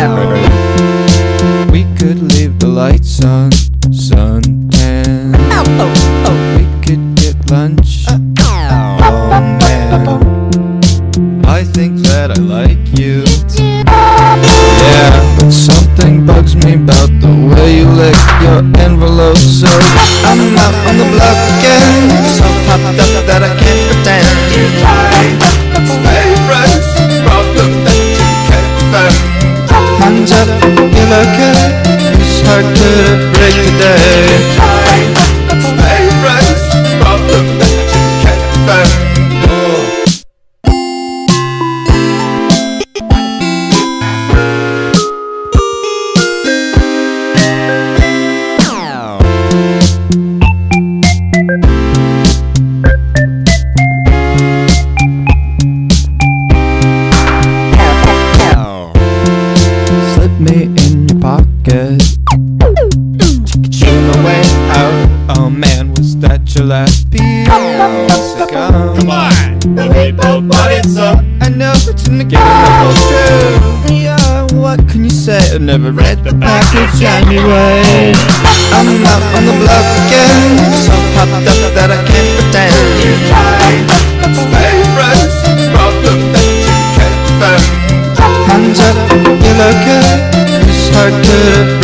We could leave the lights on, suntan. We could get lunch. Oh man, I think that I like you. Yeah, but something bugs me about the way you lick your envelope. So I'm out on the block again, so popped up that I can't pretend. Hard to break the day. Problem that you can't me in your pocket. Oh man, was that your last piece? of gum? Come on, we both bought it, so I know it's in the game of true. Yeah, what can you say? I never read the package anyway. I'm out on the block again, so popped up that I can't pretend. Stay friends, problem that you can't defend. Hands up, you're okay. It's hard to